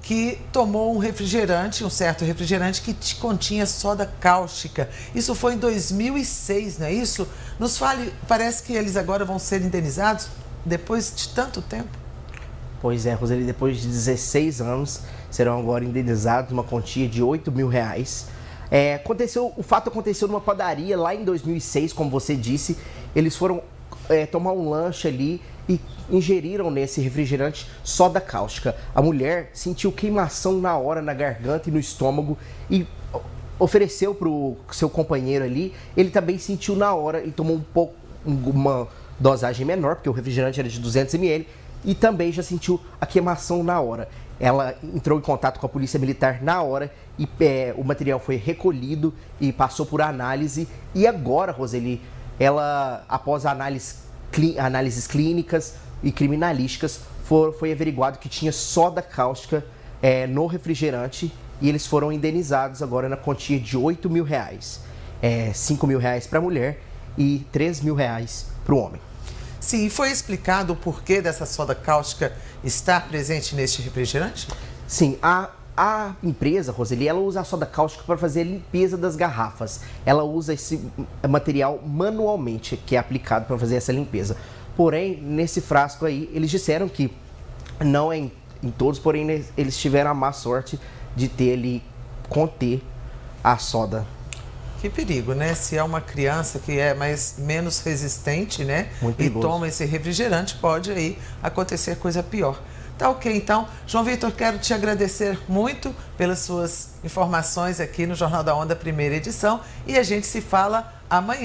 que tomou um refrigerante, um certo refrigerante que continha soda cáustica. Isso foi em 2006, não é isso? Nos fale, parece que eles agora vão ser indenizados depois de tanto tempo. Pois é, Roseli, depois de 16 anos, serão agora indenizados uma quantia de 8 mil reais. É, aconteceu, o fato aconteceu numa padaria lá em 2006, como você disse. Eles foram é, tomar um lanche ali e ingeriram nesse refrigerante soda cáustica. A mulher sentiu queimação na hora na garganta e no estômago e ofereceu para o seu companheiro ali. Ele também sentiu na hora e tomou um pouco uma dosagem menor, porque o refrigerante era de 200 ml, e também já sentiu a queimação na hora. Ela entrou em contato com a polícia militar na hora e é, o material foi recolhido e passou por análise. E agora, Roseli, ela, após análise, análises clínicas e criminalísticas, for, foi averiguado que tinha soda cáustica é, no refrigerante e eles foram indenizados agora na quantia de 8 mil reais. É, 5 mil reais para a mulher e 3 mil reais para o homem. Sim, foi explicado o porquê dessa soda cáustica estar presente neste refrigerante? Sim, a a empresa, Roseli, ela usa a soda cáustica para fazer a limpeza das garrafas. Ela usa esse material manualmente, que é aplicado para fazer essa limpeza. Porém, nesse frasco aí, eles disseram que não é em, em todos, porém eles tiveram a má sorte de ter ali, conter a soda que perigo, né? Se é uma criança que é mais menos resistente, né? Muito e toma esse refrigerante, pode aí acontecer coisa pior. Tá ok, então. João Vitor, quero te agradecer muito pelas suas informações aqui no Jornal da Onda, primeira edição. E a gente se fala amanhã.